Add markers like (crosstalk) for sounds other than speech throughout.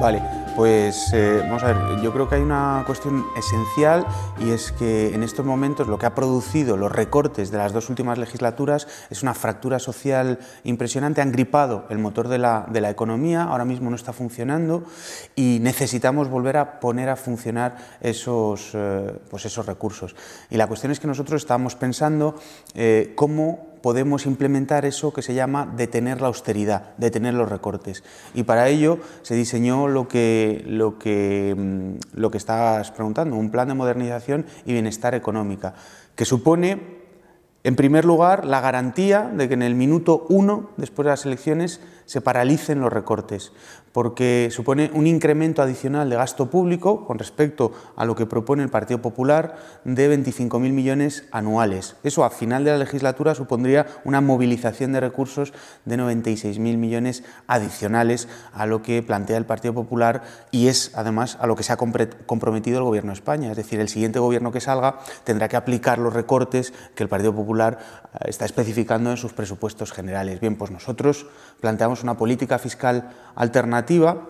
Vale, pues eh, vamos a ver, yo creo que hay una cuestión esencial y es que en estos momentos lo que ha producido los recortes de las dos últimas legislaturas es una fractura social impresionante, han gripado el motor de la, economía, ahora mismo no está funcionando y necesitamos volver a poner a funcionar esos, eh, pues esos recursos. Y la cuestión es que nosotros estamos pensando eh, cómo podemos implementar eso que se llama detener la austeridad, detener los recortes. Y para ello se diseñó lo que, lo que, mm, lo que estás preguntando, un plan de modernización y bienestar económica, que supone en primer lugar, la garantía de que en el minuto uno, después de las elecciones, se paralicen los recortes, porque supone un incremento adicional de gasto público con respecto a lo que propone el Partido Popular de 25.000 millones anuales. Eso a final de la legislatura supondría una movilización de recursos de 96.000 millones adicionales a lo que plantea el Partido Popular y es además a lo que se ha comprometido el Gobierno de España. Es decir, el siguiente gobierno que salga tendrá que aplicar los recortes que el Partido Popular eh, está especificando en sus presupuestos generales. Bien, pues nosotros planteamos una política fiscal alternativa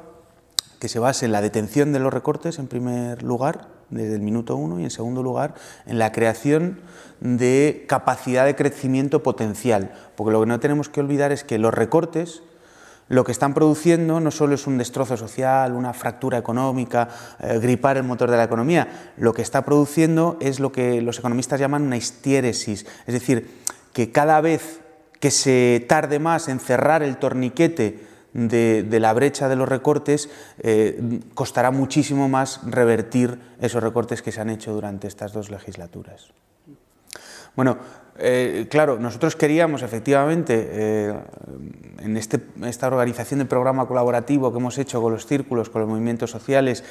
que se base en la detención de los recortes, en primer lugar, desde el minuto uno, y en segundo lugar, en la creación de capacidad de crecimiento potencial, porque lo que no tenemos que olvidar es que los recortes lo que están produciendo no solo es un destrozo social, una fractura económica, eh, gripar el motor de la economía, lo que está produciendo es lo que los economistas llaman una histiéresis, es decir, que cada vez que se tarde más en cerrar el torniquete de, la brecha de los recortes, eh, costará muchísimo más revertir esos recortes que se han hecho durante estas dos legislaturas. Bueno, eh, claro, nosotros queríamos efectivamente, eh, en este, esta organización de programa colaborativo que hemos hecho con los círculos, con los movimientos sociales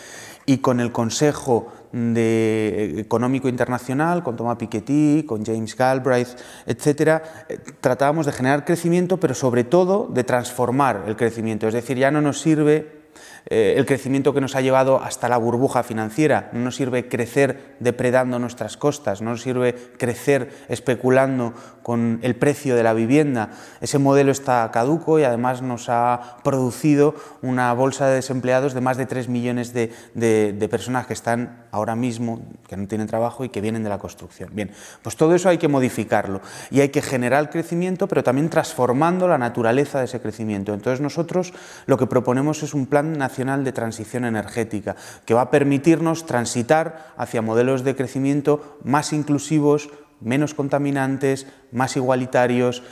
y con el Consejo Económico Internacional, con Thomas Piketty, con James Galbraith, etcétera, eh, tratábamos de generar crecimiento, pero sobre todo de transformar el crecimiento. Es decir, ya no nos sirve eh, el crecimiento que nos ha llevado hasta la burbuja financiera. No nos sirve crecer depredando nuestras costas, no nos sirve crecer especulando con el precio de la vivienda. Ese modelo está caduco y además nos ha producido una bolsa de desempleados de más de 3 millones de, de personas que están ahora mismo, que no tienen trabajo y que vienen de la construcción. Bien, pues todo eso hay que modificarlo y hay que generar crecimiento, pero también transformando la naturaleza de ese crecimiento. Entonces nosotros lo que proponemos es un plan nacional de transición energética que va a permitirnos transitar hacia modelos de crecimiento más inclusivos, menos contaminantes, más igualitarios.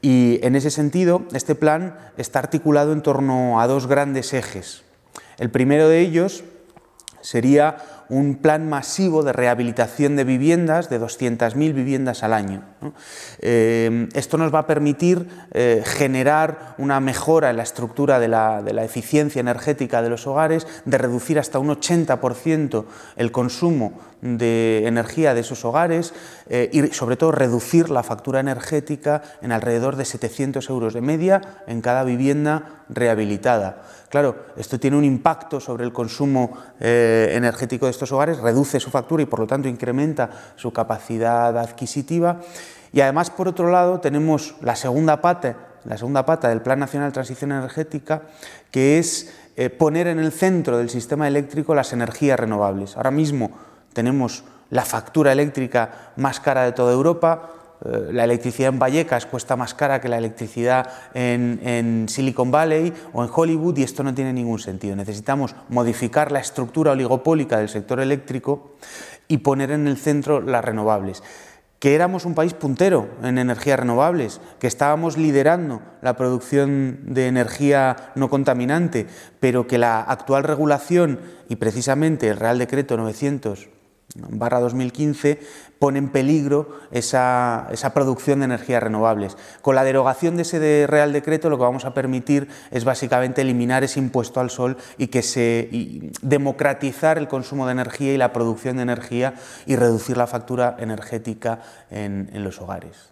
Y en ese sentido, este plan está articulado en torno a dos grandes ejes. El primero de ellos sería un plan masivo de rehabilitación de viviendas, de 200.000 viviendas al año. Eh, esto nos va a permitir eh, generar una mejora en la estructura de la, eficiencia energética de los hogares, de reducir hasta un 80% el consumo de energía de esos hogares eh, y sobre todo reducir la factura energética en alrededor de 700 euros de media en cada vivienda rehabilitada. Claro, esto tiene un impacto sobre el consumo energético de estos hogares, reduce su factura y por lo tanto incrementa su capacidad adquisitiva. Y además, por otro lado, tenemos la segunda pata, la segunda pata del Plan Nacional de Transición Energética, que es eh, poner en el centro del sistema eléctrico las energías renovables. Ahora mismo tenemos la factura eléctrica más cara de toda Europa, la electricidad en Vallecas cuesta más cara que la electricidad en, Silicon Valley o en Hollywood y esto no tiene ningún sentido. Necesitamos modificar la estructura oligopólica del sector eléctrico y poner en el centro las renovables que éramos un país puntero en energías renovables, que estábamos liderando la producción de energía no contaminante, pero que la actual regulación y precisamente el Real Decreto 900 barra 2015 pone en peligro esa, producción de energías renovables. Con la derogación de ese Real Decreto lo que vamos a permitir es básicamente eliminar ese impuesto al sol y que se democratizar el consumo de energía y la producción de energía y reducir la factura energética en, en los hogares.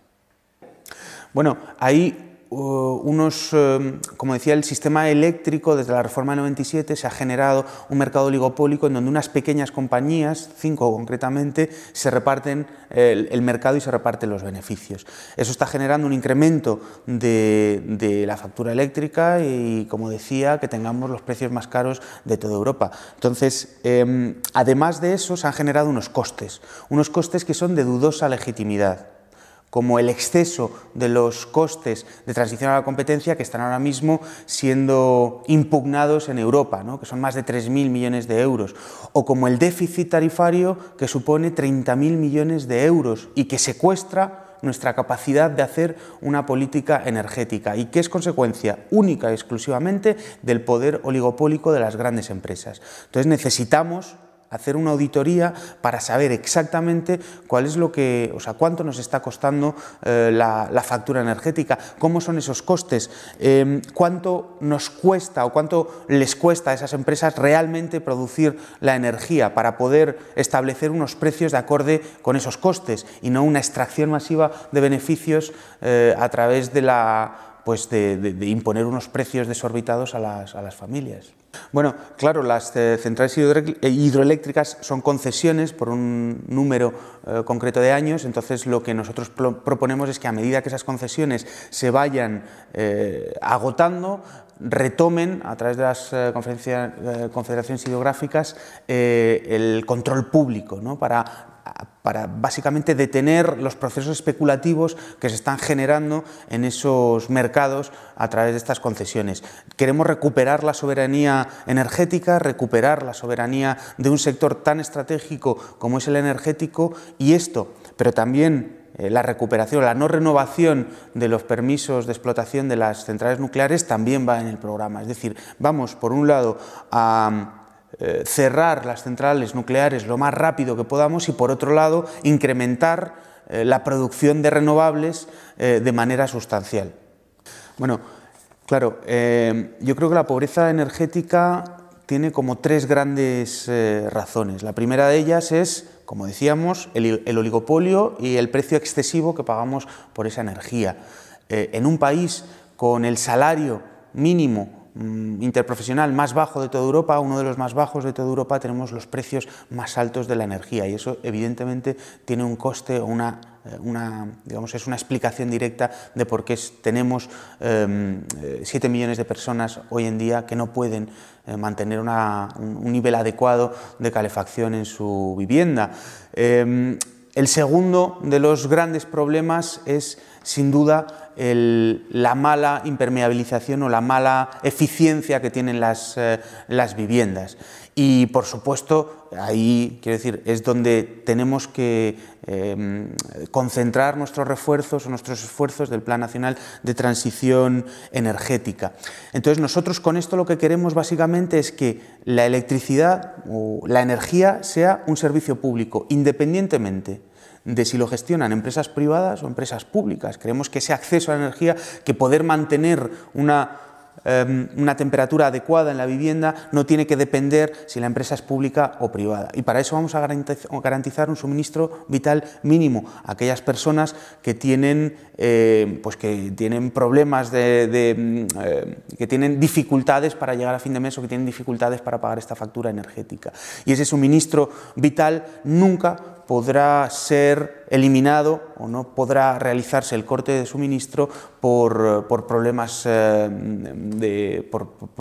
Bueno, ahí unos, eh, como decía, el sistema eléctrico desde la reforma del 97 se ha generado un mercado oligopólico en donde unas pequeñas compañías, cinco concretamente, se reparten el, mercado y se reparten los beneficios. Eso está generando un incremento de, la factura eléctrica y, como decía, que tengamos los precios más caros de toda Europa. Entonces, em, además de eso, se han generado unos costes, unos costes que son de dudosa legitimidad como el exceso de los costes de transición a la competencia que están ahora mismo siendo impugnados en Europa, que son más de 3.000 millones de euros, o como el déficit tarifario que supone 30.000 millones de euros y que secuestra nuestra capacidad de hacer una política energética y que es consecuencia única y exclusivamente del poder oligopólico de las grandes empresas. Entonces necesitamos hacer una auditoría para saber exactamente cuál es lo que, o sea, cuánto nos está costando eh, la, factura energética, cómo son esos costes, em, cuánto nos cuesta o cuánto les cuesta a esas empresas realmente producir la energía para poder establecer unos precios de acorde con esos costes y no una extracción masiva de beneficios eh, a través de la pues de, imponer unos precios desorbitados a las, familias. Bueno, claro, las eh, centrales eh, hidroeléctricas son concesiones por un número eh, concreto de años, entonces lo que nosotros proponemos es que a medida que esas concesiones se vayan agotando, retomen a través de las confederaciones hidrográficas el control público ¿no? para para básicamente detener los procesos especulativos que se están generando en esos mercados a través de estas concesiones. Queremos recuperar la soberanía energética, recuperar la soberanía de un sector tan estratégico como es el energético y esto, pero también eh, la recuperación, la no renovación de los permisos de explotación de las centrales nucleares también va en el programa. Es decir, vamos por un lado a eh, cerrar las centrales nucleares lo más rápido que podamos y por otro lado incrementar eh, la producción de renovables eh, de manera sustancial. Bueno, claro, yo creo que la pobreza energética tiene como tres grandes razones. La primera de ellas es, como decíamos, el, oligopolio y el precio excesivo que pagamos por esa energía. en un país con el salario mínimo interprofesional más bajo de toda Europa, uno de los más bajos de toda Europa, tenemos los precios más altos de la energía y eso evidentemente tiene un coste o una, eh, digamos, es una explicación directa de por qué tenemos 7 em, eh, millones de personas hoy en día que no pueden eh, mantener un, nivel adecuado de calefacción en su vivienda. Em, el segundo de los grandes problemas es, sin duda, la mala impermeabilización o la mala eficiencia que tienen las, eh, las viviendas. Y por supuesto, ahí quiero decir, es donde tenemos que em, concentrar nuestros refuerzos o nuestros esfuerzos del Plan Nacional de Transición Energética. Entonces, nosotros con esto lo que queremos básicamente es que la electricidad o la energía sea un servicio público, independientemente de si lo gestionan empresas privadas o empresas públicas. Creemos que ese acceso a la energía, que poder mantener una, em, una temperatura adecuada en la vivienda no tiene que depender si la empresa es pública o privada. Y para eso vamos a garantizar un suministro vital mínimo a aquellas personas que tienen, eh, pues que tienen problemas, de, mm, eh, que tienen dificultades para llegar a fin de mes o que tienen dificultades para pagar esta factura energética. Y ese suministro vital nunca podrá ser eliminado o no podrá realizarse el corte de suministro por, problemas, eh, de,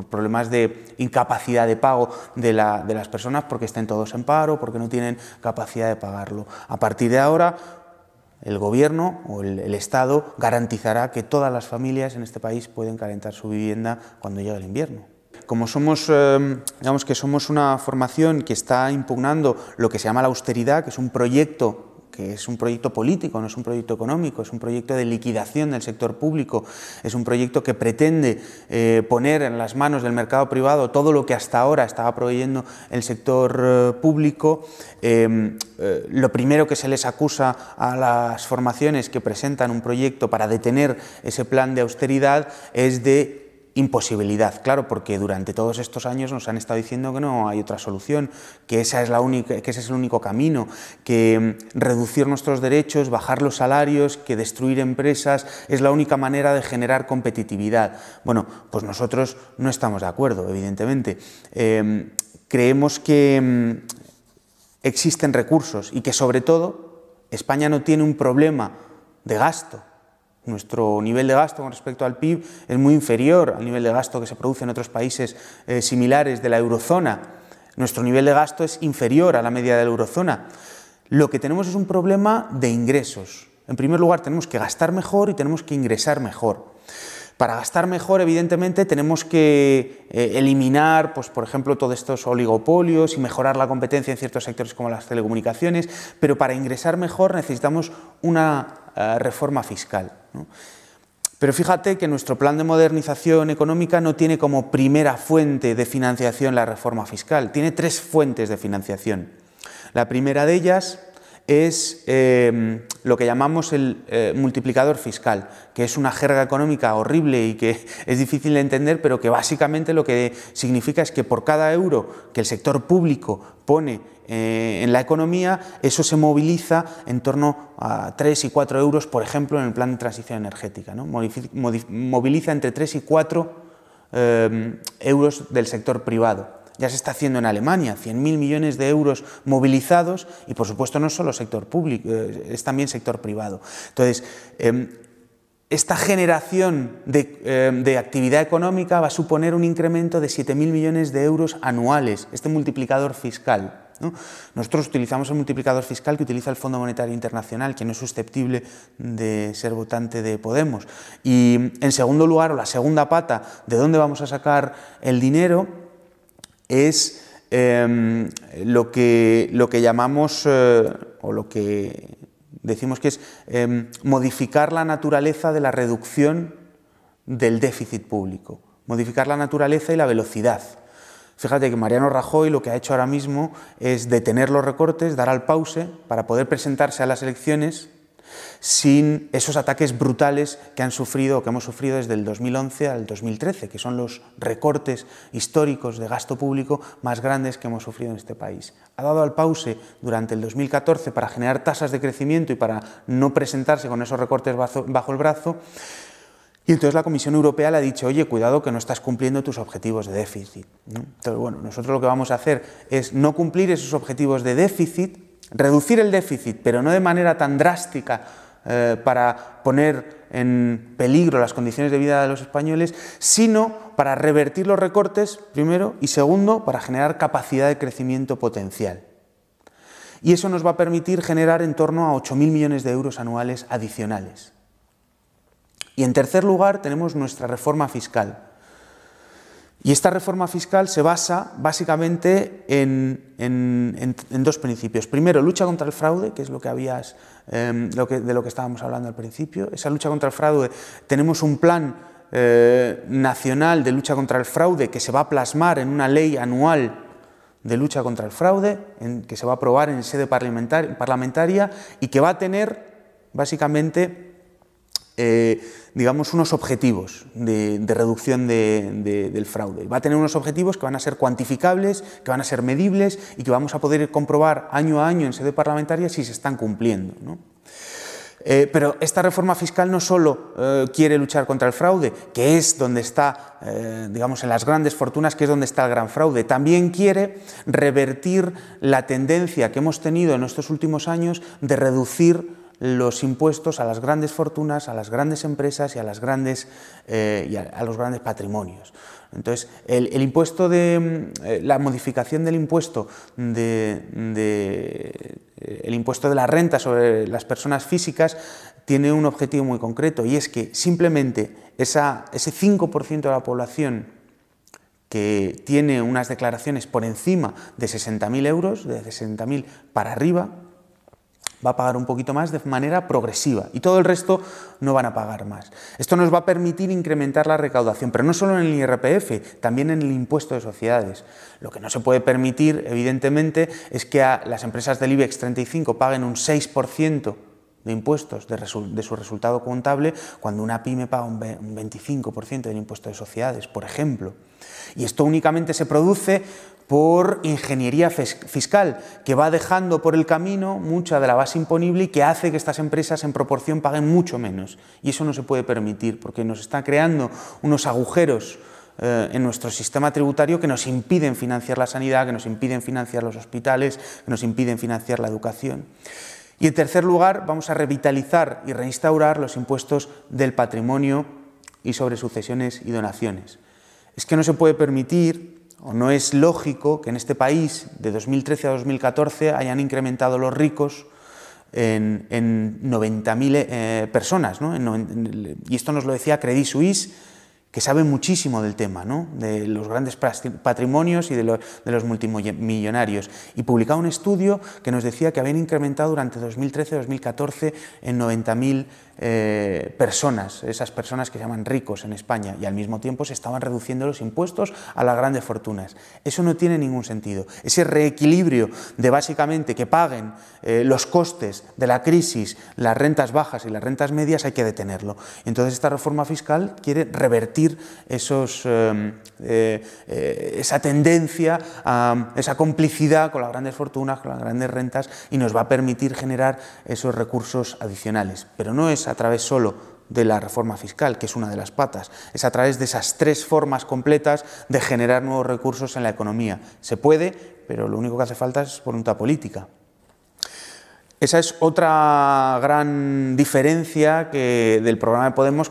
problemas de incapacidad de pago de, las personas porque estén todos en paro, porque no tienen capacidad de pagarlo. A partir de ahora, el Gobierno o el, el, Estado garantizará que todas las familias en este país pueden calentar su vivienda cuando llegue el invierno como somos, eh, digamos que somos una formación que está impugnando lo que se llama la austeridad, que es un proyecto que es un proyecto político, no es un proyecto económico, es un proyecto de liquidación del sector público, es un proyecto que pretende eh, poner en las manos del mercado privado todo lo que hasta ahora estaba proveyendo el sector eh, público. lo primero que se les acusa a las formaciones que presentan un proyecto para detener ese plan de austeridad es de imposibilidad, claro, porque durante todos estos años nos han estado diciendo que no hay otra solución, que, esa es la única, que ese es el único camino, que mm, reducir nuestros derechos, bajar los salarios, que destruir empresas es la única manera de generar competitividad. Bueno, pues nosotros no estamos de acuerdo, evidentemente. Em, creemos que mm, existen recursos y que sobre todo España no tiene un problema de gasto nuestro nivel de gasto con respecto al PIB es muy inferior al nivel de gasto que se produce en otros países eh, similares de la eurozona. Nuestro nivel de gasto es inferior a la media de la eurozona. Lo que tenemos es un problema de ingresos. En primer lugar, tenemos que gastar mejor y tenemos que ingresar mejor. Para gastar mejor, evidentemente, tenemos que eh, eliminar, pues, por ejemplo, todos estos oligopolios y mejorar la competencia en ciertos sectores como las telecomunicaciones, pero para ingresar mejor necesitamos una reforma fiscal. Pero fíjate que nuestro plan de modernización económica no tiene como primera fuente de financiación la reforma fiscal, tiene tres fuentes de financiación. La primera de ellas es eh, lo que llamamos el eh, multiplicador fiscal, que es una jerga económica horrible y que (laughs) es difícil de entender, pero que básicamente lo que significa es que por cada euro que el sector público pone eh, en la economía, eso se moviliza en torno a 3 y 4 euros, por ejemplo, en el plan de transición energética. ¿no? Moviliza entre 3 y 4 euros del sector privado ya se está haciendo en Alemania, 100.000 millones de euros movilizados y por supuesto no solo sector público, eh, es también sector privado. Entonces, em, esta generación em, de, actividad económica va a suponer un incremento de 7.000 millones de euros anuales, este multiplicador fiscal. Nosotros utilizamos el multiplicador fiscal que utiliza el Fondo Monetario Internacional, que no es susceptible de ser votante de Podemos. Y en segundo lugar, o la segunda pata, de dónde vamos a sacar el dinero, es em, lo, que, lo, que, llamamos, eh, o lo que decimos que es em, modificar la naturaleza de la reducción del déficit público, modificar la naturaleza y la velocidad. Fíjate que Mariano Rajoy lo que ha hecho ahora mismo es detener los recortes, dar al pause para poder presentarse a las elecciones sin esos ataques brutales que han sufrido que hemos sufrido desde el 2011 al 2013, que son los recortes históricos de gasto público más grandes que hemos sufrido en este país. Ha dado al pause durante el 2014 para generar tasas de crecimiento y para no presentarse con esos recortes bajo el brazo. Y entonces la Comisión Europea le ha dicho, oye, cuidado que no estás cumpliendo tus objetivos de déficit. Entonces, bueno, nosotros lo que vamos a hacer es no cumplir esos objetivos de déficit, reducir el déficit, pero no de manera tan drástica eh, para poner en peligro las condiciones de vida de los españoles, sino para revertir los recortes, primero, y segundo, para generar capacidad de crecimiento potencial. Y eso nos va a permitir generar en torno a 8.000 millones de euros anuales adicionales. Y en tercer lugar tenemos nuestra reforma fiscal. Y esta reforma fiscal se basa básicamente en, dos principios. Primero, lucha contra el fraude, que es lo que habías, em, de lo que estábamos hablando al principio. Esa lucha contra el fraude, tenemos un plan eh, nacional de lucha contra el fraude que se va a plasmar en una ley anual de lucha contra el fraude, que se va a aprobar en sede parlamentaria y que va a tener básicamente eh, digamos, unos objetivos de, reducción del fraude. Va a tener unos objetivos que van a ser cuantificables, que van a ser medibles y que vamos a poder comprobar año a año en sede parlamentaria si se están cumpliendo. Eh, pero esta reforma fiscal no solo eh, quiere luchar contra el fraude, que es donde está, digamos, en las grandes fortunas, que es donde está el gran fraude, también quiere revertir la tendencia que hemos tenido en estos últimos años de reducir los impuestos a las grandes fortunas, a las grandes empresas y a, eh, los grandes patrimonios. Entonces, el, impuesto de eh, la modificación del impuesto de, eh, el impuesto de la renta sobre las personas físicas tiene un objetivo muy concreto y es que simplemente ese 5% de la población que tiene unas declaraciones por encima de 60.000 euros, de 60.000 para arriba, va a pagar un poquito más de manera progresiva y todo el resto no van a pagar más. Esto nos va a permitir incrementar la recaudación, pero no solo en el IRPF, también en el impuesto de sociedades. Lo que no se puede permitir, evidentemente, es que a las empresas del IBEX 35 paguen un 6% de impuestos de, su resultado contable cuando una pyme paga un 25% del impuesto de sociedades, por ejemplo. Y esto únicamente se produce por ingeniería fiscal, que va dejando por el camino mucha de la base imponible y que hace que estas empresas en proporción paguen mucho menos. Y eso no se puede permitir, porque nos está creando unos agujeros eh, en nuestro sistema tributario que nos impiden financiar la sanidad, que nos impiden financiar los hospitales, que nos impiden financiar la educación. Y en tercer lugar, vamos a revitalizar y reinstaurar los impuestos del patrimonio y sobre sucesiones y donaciones. Es que no se puede permitir o no es lógico que en este país de 2013 a 2014 hayan incrementado los ricos en, 90.000 eh, personas. y esto nos lo decía Credit Suisse que sabe muchísimo del tema, ¿no? de los grandes patrimonios y de, los multimillonarios. Y publicaba un estudio que nos decía que habían incrementado durante 2013-2014 en 90.000 eh, personas, esas personas que se llaman ricos en España, y al mismo tiempo se estaban reduciendo los impuestos a las grandes fortunas. Eso no tiene ningún sentido. Ese reequilibrio de básicamente que paguen eh, los costes de la crisis, las rentas bajas y las rentas medias, hay que detenerlo. Entonces esta reforma fiscal quiere revertir esos, eh, esa tendencia, esa complicidad con las grandes fortunas, con las grandes rentas, y nos va a permitir generar esos recursos adicionales. Pero no es a través solo de la reforma fiscal, que es una de las patas. Es a través de esas tres formas completas de generar nuevos recursos en la economía. Se puede, pero lo único que hace falta es voluntad política. Esa es otra gran diferencia que del programa de Podemos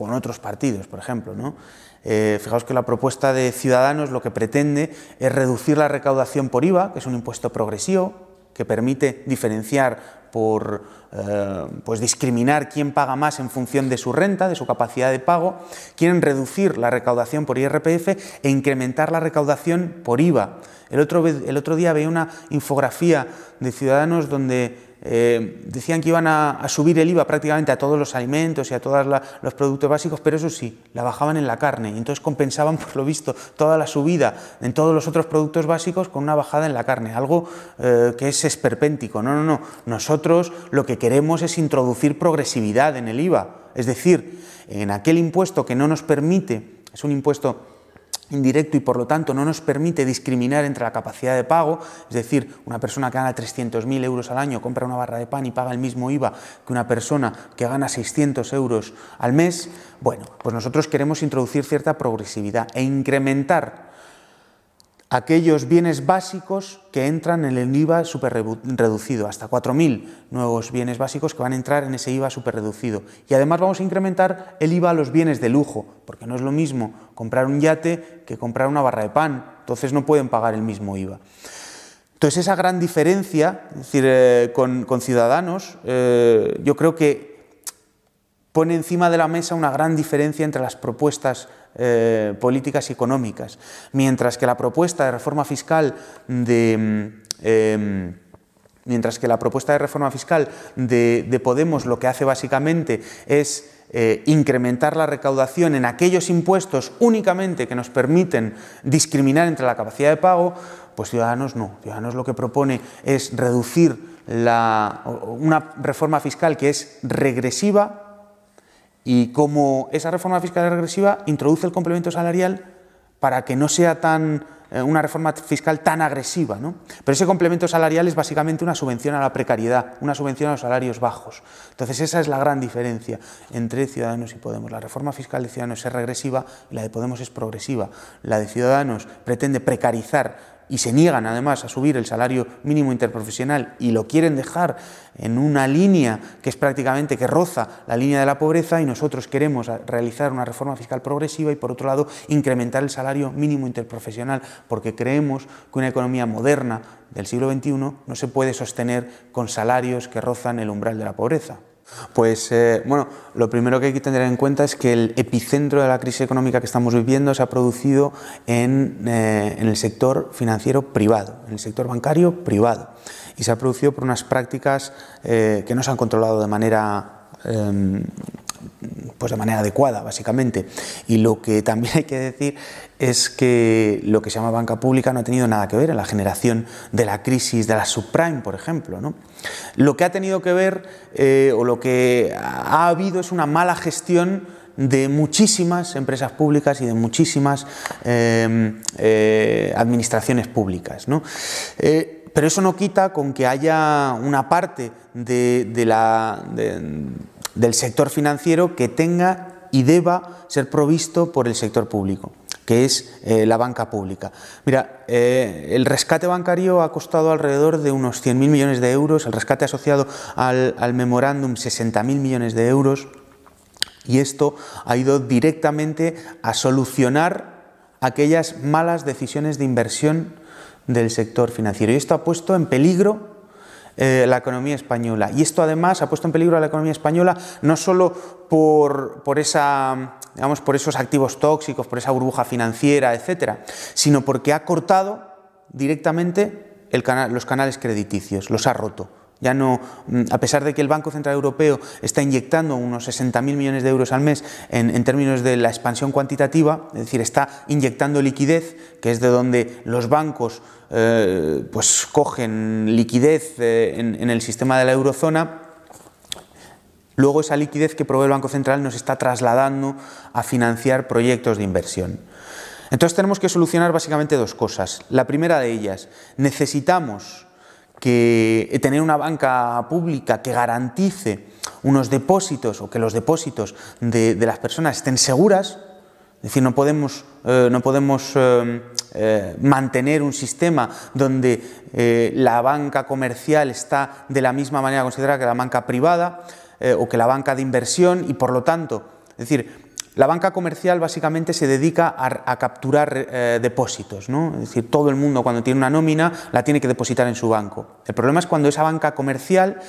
con otros partidos, por ejemplo. ¿no? Eh, fijaos que la propuesta de Ciudadanos lo que pretende es reducir la recaudación por IVA, que es un impuesto progresivo, que permite diferenciar por eh, pues discriminar quién paga más en función de su renta, de su capacidad de pago, quieren reducir la recaudación por IRPF e incrementar la recaudación por IVA. El otro, el otro día veía una infografía de ciudadanos donde eh, decían que iban a, subir el IVA prácticamente a todos los alimentos y a todos los productos básicos, pero eso sí, la bajaban en la carne y entonces compensaban, (laughs) por lo visto, toda la subida en todos los otros productos básicos con una bajada en la carne, algo eh, que es esperpéntico. No, no, no. Nosotros lo que queremos es introducir progresividad en el IVA, es decir, en aquel impuesto que no nos permite, es un impuesto indirecto y por lo tanto no nos permite discriminar entre la capacidad de pago, es decir, una persona que gana 300.000 euros al año compra una barra de pan y paga el mismo IVA que una persona que gana 600 euros al mes, bueno, pues nosotros queremos introducir cierta progresividad e incrementar aquellos bienes básicos que entran en el IVA reducido, hasta 4.000 nuevos bienes básicos que van a entrar en ese IVA reducido. Y además vamos a incrementar el IVA a los bienes de lujo, porque no es lo mismo comprar un yate que comprar una barra de pan, entonces no pueden pagar el mismo IVA. Entonces esa gran diferencia, eh, con, Ciudadanos, eh, yo creo que pone encima de la mesa una gran diferencia entre las propuestas eh, políticas económicas, mientras que la propuesta de reforma fiscal de... Mm, em, mientras que la propuesta de reforma fiscal de, Podemos lo que hace básicamente es eh, incrementar la recaudación en aquellos impuestos únicamente que nos permiten discriminar entre la capacidad de pago, pues Ciudadanos no. Ciudadanos lo que propone es reducir una reforma fiscal que es regresiva y como esa reforma fiscal regresiva introduce el complemento salarial para que no sea tan, eh, una reforma fiscal tan agresiva. ¿no? Pero ese complemento salarial es básicamente una subvención a la precariedad, una subvención a los salarios bajos. Entonces esa es la gran diferencia entre Ciudadanos y Podemos. La reforma fiscal de Ciudadanos es regresiva y la de Podemos es progresiva. La de Ciudadanos pretende precarizar y se niegan además a subir el salario mínimo interprofesional y lo quieren dejar en una línea que es prácticamente que roza la línea de la pobreza y nosotros queremos realizar una reforma fiscal progresiva y por otro lado incrementar el salario mínimo interprofesional porque creemos que una economía moderna del siglo XXI no se puede sostener con salarios que rozan el umbral de la pobreza. Pues eh, bueno, lo primero que hay que tener en cuenta es que el epicentro de la crisis económica que estamos viviendo se ha producido en, eh, el sector financiero privado, en el sector bancario privado, y se ha producido por unas prácticas eh, que no se han controlado de manera em, pues de manera adecuada, básicamente. Y lo que también (laughs) hay que decir es que lo que se llama banca pública no ha tenido nada que ver en la generación de la crisis de la subprime, por ejemplo. ¿no? Lo que ha tenido que ver eh, o lo que ha habido es una mala gestión de muchísimas empresas públicas y de muchísimas em, eh, administraciones públicas. ¿no? Eh, pero eso no quita con que haya una parte de, la, del sector financiero que tenga y deba ser provisto por el sector público que es eh, la banca pública. Mira, el rescate bancario ha costado alrededor de unos 100.000 millones de euros, el rescate asociado al, al memorándum 60.000 millones de euros, y esto ha ido directamente a solucionar aquellas malas decisiones de inversión del sector financiero. Y esto ha puesto en peligro eh, la economía española. Y esto además ha puesto en peligro a la economía española no solo por, por, esa, digamos, por esos activos tóxicos, por esa burbuja financiera, etcétera, sino porque ha cortado directamente los canales crediticios, los ha roto. Ya no, mm, a pesar de que el Banco Central Europeo está inyectando unos 60.000 millones de euros al mes en, términos de la expansión cuantitativa, es decir, está inyectando liquidez, que es de donde los bancos eh, pues cogen liquidez eh, en, en el sistema de la eurozona, luego esa liquidez que provee el Banco Central nos está trasladando a financiar proyectos de inversión. Entonces tenemos que solucionar básicamente dos cosas. La primera de ellas, necesitamos que tener una banca pública que garantice unos depósitos o que los depósitos de, las personas estén seguras, es decir, no podemos, eh, no podemos eh, eh, mantener un sistema donde la banca comercial está de la misma manera considerada que la banca privada o que la banca de inversión y por lo tanto, es decir, la banca comercial básicamente se dedica a, capturar eh, depósitos, ¿no? es decir, todo el mundo cuando tiene una nómina la tiene que depositar en su banco. El problema es cuando esa banca comercial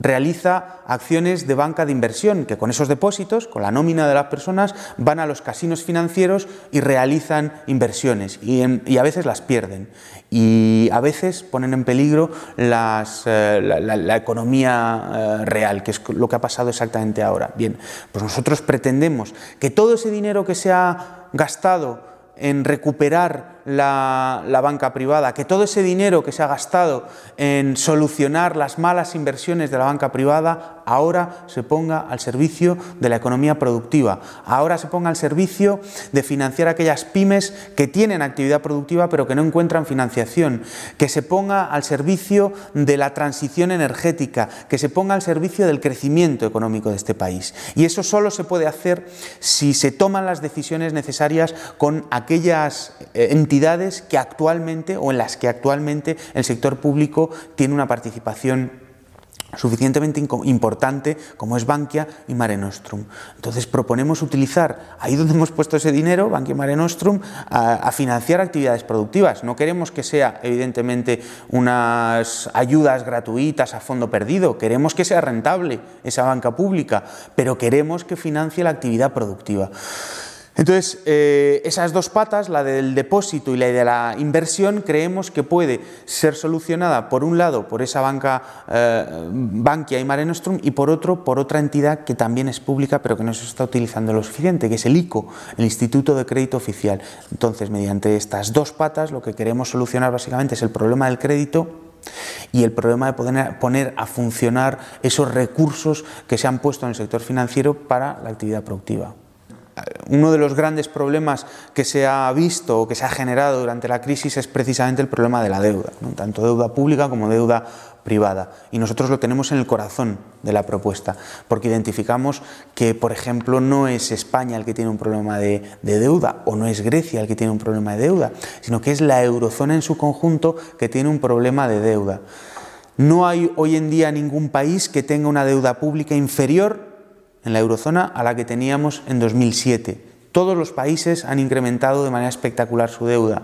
realiza acciones de banca de inversión, que con esos depósitos, con la nómina de las personas, van a los casinos financieros y realizan inversiones y, a veces las pierden y a veces ponen en peligro eh, la, economía eh, real, que es lo que ha pasado exactamente ahora. Bien, pues nosotros pretendemos que todo ese dinero que se ha gastado en recuperar la, banca privada, que todo ese dinero que se ha gastado en solucionar las malas inversiones de la banca privada ahora se ponga al servicio de la economía productiva, ahora se ponga al servicio de financiar aquellas pymes que tienen actividad productiva pero que no encuentran financiación, que se ponga al servicio de la transición energética, que se ponga al servicio del crecimiento económico de este país. Y eso solo se puede hacer si se toman las decisiones necesarias con aquellas eh, entidades que actualmente o en las que actualmente el sector público tiene una participación suficientemente importante como es Bankia y Mare Nostrum. Entonces proponemos utilizar, ahí donde (laughs) hemos puesto ese dinero, Bankia y Mare Nostrum, a, financiar actividades productivas. No queremos que sea evidentemente unas ayudas gratuitas a fondo perdido, queremos que sea rentable esa banca pública, pero queremos que financie la actividad productiva. Entonces, eh, esas dos patas, la del depósito y la de la inversión, creemos que puede ser solucionada, por un lado, por esa banca eh, Bankia y Mare Nostrum, y por otro, por otra entidad que también es pública, pero que no se está utilizando lo suficiente, que es el ICO, el Instituto de Crédito Oficial. Entonces, mediante estas dos patas, lo que queremos solucionar básicamente es el problema del crédito y el problema de poder poner a funcionar esos recursos que se han puesto en el sector financiero para la actividad productiva uno de los grandes problemas que se ha visto o que se ha generado durante la crisis es precisamente el problema de la deuda, tanto deuda pública como deuda privada. Y nosotros lo tenemos en el corazón de la propuesta, porque identificamos que, por ejemplo, no es España el que tiene un problema de, deuda o no es Grecia el que tiene un problema de deuda, sino que es la eurozona en su conjunto que tiene un problema de deuda. No hay hoy en día ningún país que tenga una deuda pública inferior en la eurozona a la que teníamos en 2007. Todos los países han incrementado de manera espectacular su deuda.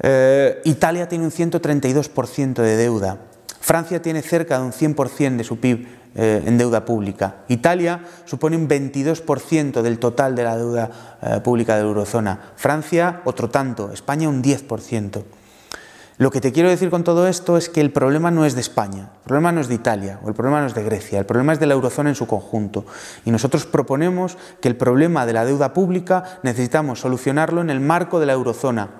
Eh, Italia tiene un 132% de deuda. Francia tiene cerca de un 100% de su PIB eh, en deuda pública. Italia supone un 22% del total de la deuda eh, pública de la eurozona. Francia otro tanto. España un 10%. Lo que te quiero decir con todo esto es que el problema no es de España, el problema no es de Italia o el problema no es de Grecia, el problema es de la eurozona en su conjunto. Y nosotros proponemos que el problema de la deuda pública necesitamos solucionarlo en el marco de la eurozona,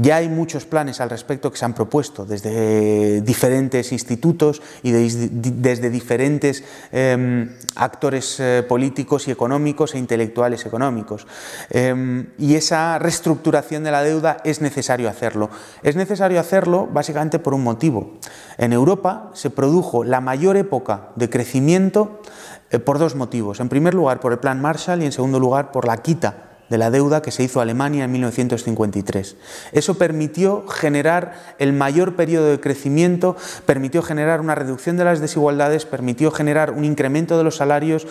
ya hay muchos planes al respecto que se han propuesto desde diferentes institutos y desde diferentes em, actores eh, políticos y económicos e intelectuales económicos. Em, y esa reestructuración de la deuda es necesario hacerlo. Es necesario hacerlo básicamente por un motivo. En Europa se produjo la mayor época de crecimiento eh, por dos motivos. En primer lugar, por el Plan Marshall y en segundo lugar, por la quita de la deuda que se hizo a Alemania en 1953. Eso permitió generar el mayor periodo de crecimiento, permitió generar una reducción de las desigualdades, permitió generar un incremento de los salarios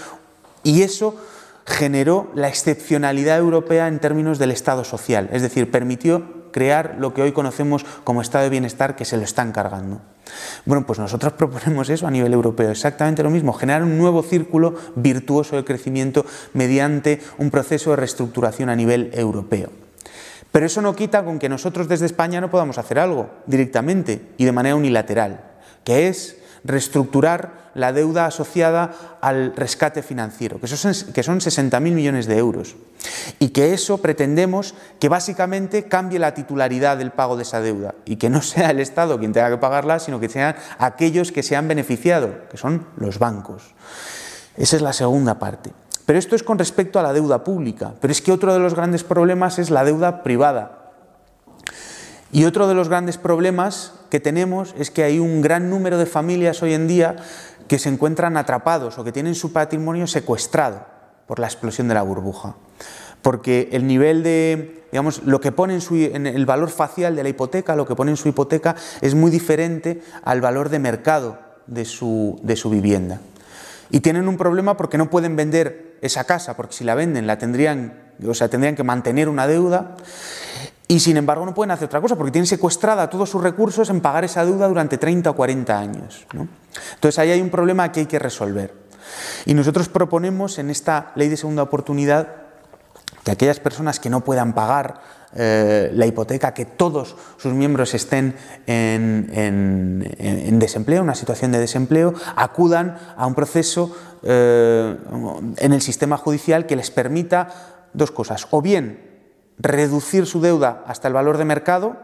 y eso generó la excepcionalidad europea en términos del Estado social, es decir, permitió crear lo que hoy conocemos como estado de bienestar que se lo están cargando. Bueno, pues nosotros (laughs) proponemos eso a nivel europeo, exactamente lo mismo, generar un nuevo círculo virtuoso de crecimiento mediante un proceso de reestructuración a nivel europeo. Pero eso no quita con que nosotros desde España no podamos hacer algo directamente y de manera unilateral, que es reestructurar la deuda asociada al rescate financiero, que son, que son 60.000 millones de euros, y que eso pretendemos que básicamente cambie la titularidad del pago de esa deuda, y que no sea el Estado quien tenga que pagarla, sino que sean aquellos que se han beneficiado, que son los bancos. Esa es la segunda parte. Pero esto es con respecto a la deuda pública, pero es que otro de los grandes problemas es la deuda privada, y otro de los grandes problemas que tenemos es que hay un gran número de familias hoy en día que se encuentran atrapados o que tienen su patrimonio secuestrado por la explosión de la burbuja. Porque el nivel de, digamos, lo que pone en, su, el valor facial de la hipoteca, lo que pone en su hipoteca, es muy diferente al valor de mercado de su, de su vivienda. Y tienen un problema porque no pueden vender esa casa, porque si la venden la tendrían, o sea, tendrían que mantener una deuda y sin embargo no pueden hacer otra cosa porque tienen secuestrada todos sus recursos en pagar esa deuda durante 30 o 40 años. Entonces ahí hay un problema que hay que resolver. Y nosotros proponemos en esta ley de segunda oportunidad que aquellas personas que no puedan pagar eh, la hipoteca, que todos sus miembros estén en, en, desempleo, una situación de desempleo, acudan a un proceso eh, en el sistema judicial que les permita dos cosas, o bien reducir su deuda hasta el valor de mercado,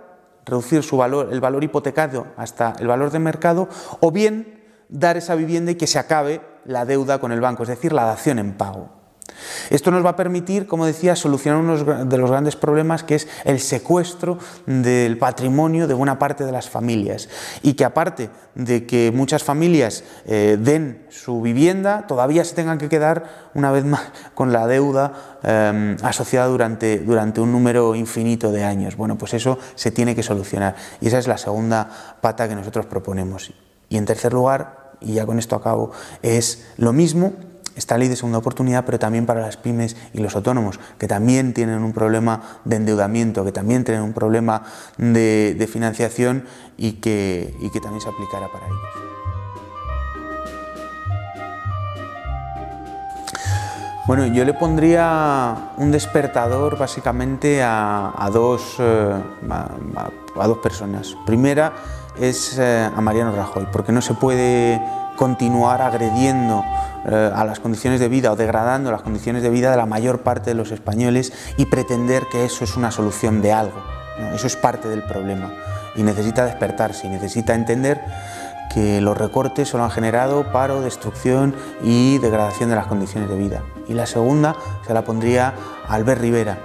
reducir su valor, el valor hipotecario hasta el valor de mercado, o bien dar esa vivienda y que se acabe la deuda con el banco, es decir, la dación en pago. Esto nos va a permitir, como decía, solucionar uno de los grandes problemas que es el secuestro del patrimonio de buena parte de las familias y que aparte de que muchas familias eh, den su vivienda, todavía se tengan que quedar una vez más con la deuda em, asociada durante, durante un número infinito de años. Bueno, pues eso se tiene que solucionar y esa es la segunda pata que nosotros proponemos. Y en tercer lugar, y ya con esto acabo, es lo mismo esta ley de segunda oportunidad, pero también para las pymes y los autónomos, que también tienen un problema de endeudamiento, que también tienen un problema de, financiación y que, y que también se aplicará para ellos. Bueno, yo le pondría un despertador básicamente a, dos, eh, a, dos personas. Primera es eh, a Mariano Rajoy, porque no se puede continuar agrediendo eh, a las condiciones de vida o degradando las condiciones de vida de la mayor parte de los españoles y pretender que eso es una solución de algo. Eso es parte del problema y necesita despertarse y necesita entender que los recortes solo han generado paro, destrucción y degradación de las condiciones de vida. Y la segunda se la pondría Albert Rivera,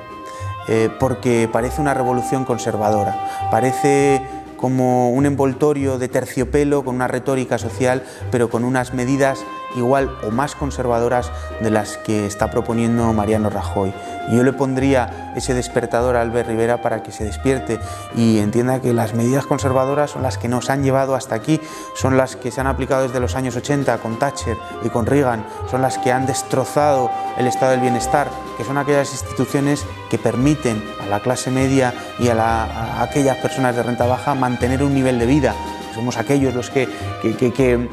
eh, porque parece una revolución conservadora, parece como un envoltorio de terciopelo con una retórica social, pero con unas medidas igual o más conservadoras de las que está proponiendo Mariano Rajoy. Yo le pondría ese despertador a Albert Rivera para que se despierte y entienda que las medidas conservadoras son las que nos han llevado hasta aquí, son las que se han aplicado desde los años 80 con Thatcher y con Reagan, son las que han destrozado el estado del bienestar, que son aquellas instituciones que permiten a la clase media y a, aquellas personas de renta baja mantener un nivel de vida. Somos aquellos los que, que, que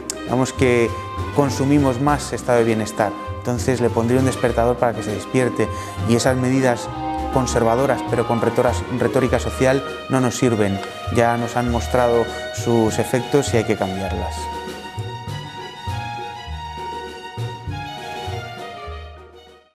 consumimos más estado de bienestar. Entonces le pondría un despertador para que se despierte y esas medidas conservadoras, pero con retórica social, no nos sirven. Ya nos han mostrado sus efectos y hay que cambiarlas.